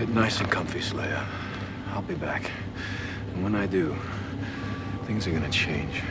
Get nice and comfy, Slayer. I'll be back. And when I do, things are gonna change.